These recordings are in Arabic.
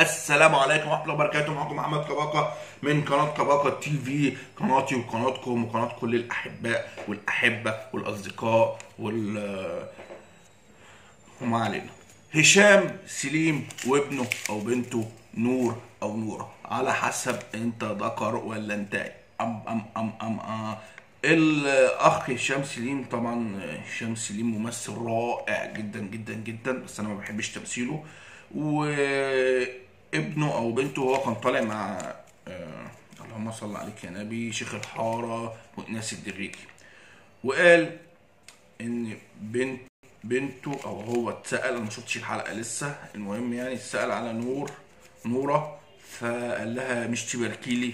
السلام عليكم ورحمة الله وبركاته. معكم محمد كباكا من قناة كباكا TV قناتي وقناتكم وقناه كل الأحباء والأحبة والأصدقاء وال وما علينا. هشام سليم وابنه أو بنته نور أو نورة. على حسب أنت ذكر ولا أنت. ام ام ام ام آه. الأخ هشام سليم طبعا هشام سليم ممثل رائع جدا جدا جدا بس أنا ما بحبش تمثيله. وابنه أو بنته هو كان طالع مع آه اللهم صل عليك يا نبي شيخ الحارة وإناس الدريكي وقال إن بنت بنته أو هو اتسأل أنا ما شفتش الحلقة لسه المهم يعني اتسأل على نور نورة فقال لها مش تباركي لي.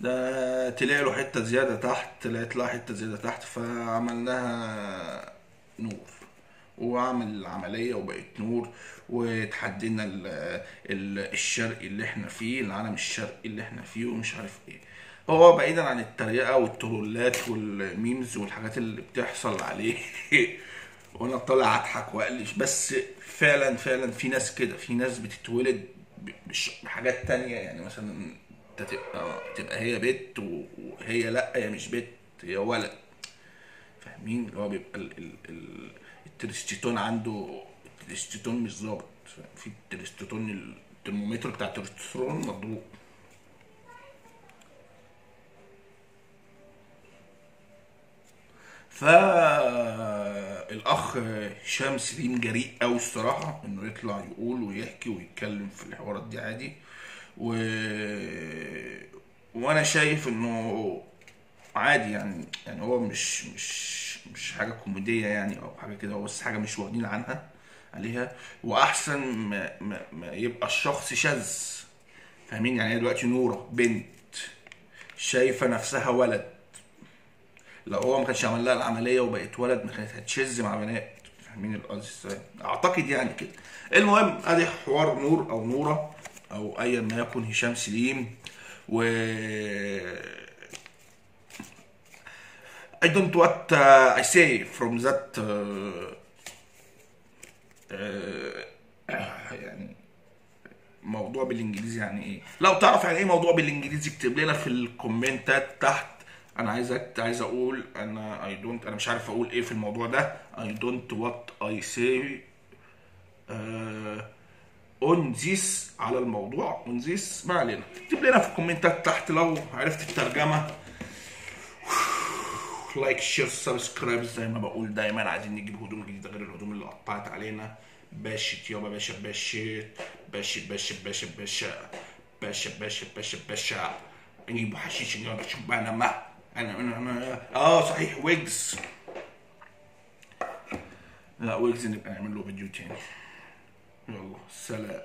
ده طلع له حتة زيادة تحت طلعت لها حتة زيادة تحت فعملناها نور. وعمل العملية وبقت نور وتحدينا ال- ال- الشرقي اللي إحنا فيه العالم الشرقي اللي إحنا فيه ومش عارف إيه. هو بعيدا عن التريقة والترولات والميمز والحاجات اللي بتحصل عليه. وأنا طالع أضحك وأقلش. بس فعلا فعلا في ناس كده في ناس بتتولد بحاجات تانية. يعني مثلا تبقى تبقى هي بنت وهي لأ هي مش بنت هي ولد. فاهمين؟ اللي هو بيبقى ال ال ال التريستيتون عنده التريستيتون مش ظابط. في التريستيتون الترمومتر بتاع التريستيتون مضروب فالأخ هشام سليم جريء قوي الصراحة إنه يطلع يقول ويحكي ويتكلم في الحوارات دي عادي. و... وأنا شايف إنه عادي يعني يعني هو مش مش مش حاجة كوميدية يعني أو حاجة كده بس حاجة مش واخدين عنها عليها. وأحسن ما, ما, ما يبقى الشخص شاذ. فاهمين؟ يعني هي دلوقتي نورة بنت شايفة نفسها ولد. لو هو ما كانش عمل لها العملية وبقت ولد ما كانت هتشذ مع بنات. فاهمين القصد إزاي؟ أعتقد يعني كده. المهم أدي حوار نور أو نورة أو ايا ما يكن هشام سليم. و I don't what uh, I say from that uh, uh, يعني موضوع بالإنجليزي يعني إيه. لو تعرف يعني إيه موضوع بالإنجليزي اكتب لنا في الكومنتات تحت. أنا عايزك عايز أقول أنا I don't أنا مش عارف أقول إيه في الموضوع ده. I don't what I say اون ذيس على الموضوع اون ذيس ما علينا. اكتب لنا في الكومنتات تحت لو عرفت الترجمة. لايك شير سبسكرايب زي ما بقول دايما. عايزين نجيب هدوم جديدة غير الهدوم اللي قطعت علينا. باشت يابا باشا باشت باشت باشا باشا باشا باشا باشا باشا باشا نجيب حشيش يابا شوف أنا ما أنا أنا آه صحيح ويجز. لا ويجز نبقى نعمل له فيديو تاني. يلا سلام.